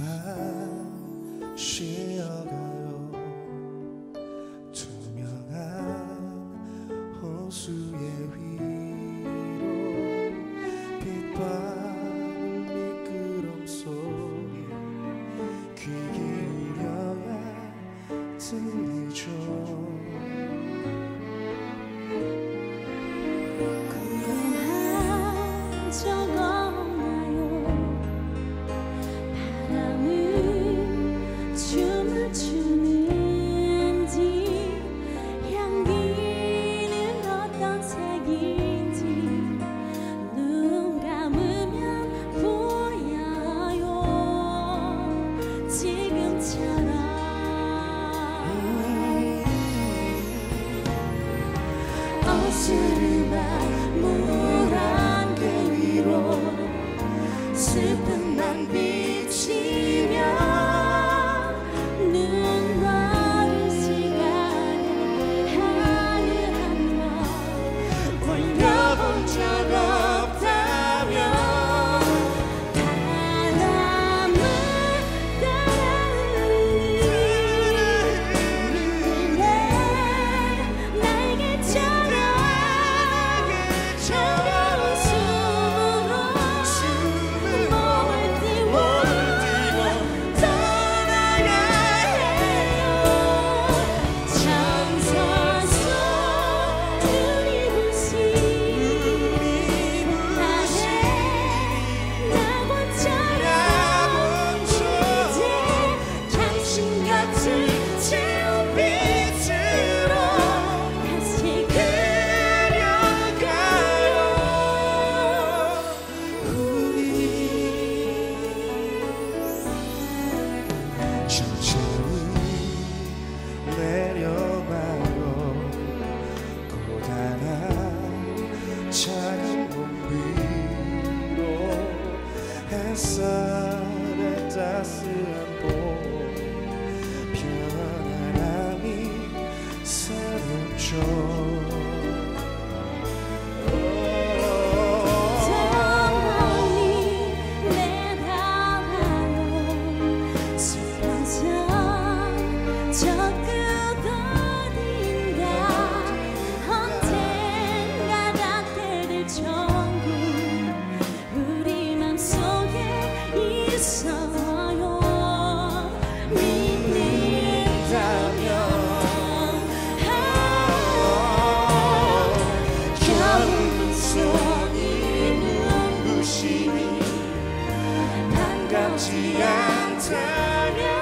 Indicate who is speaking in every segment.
Speaker 1: 满心。 슬픈 난 비.
Speaker 2: 천천히 내려봐요 고단한 작은 봄 위로 햇살의 따스한 봄 편안함이
Speaker 1: 사로져 하지 않다면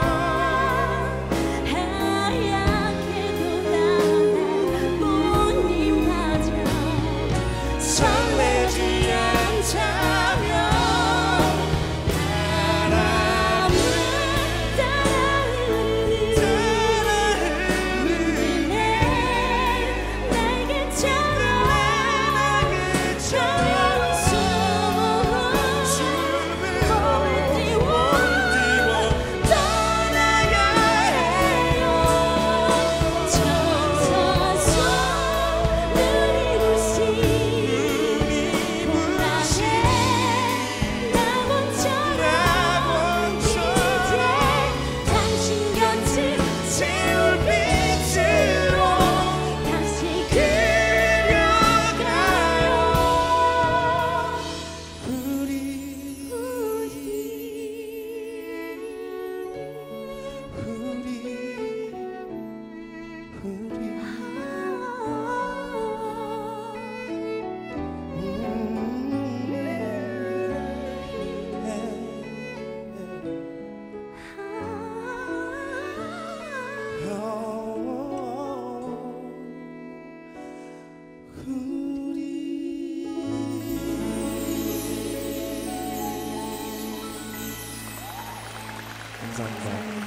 Speaker 2: like that.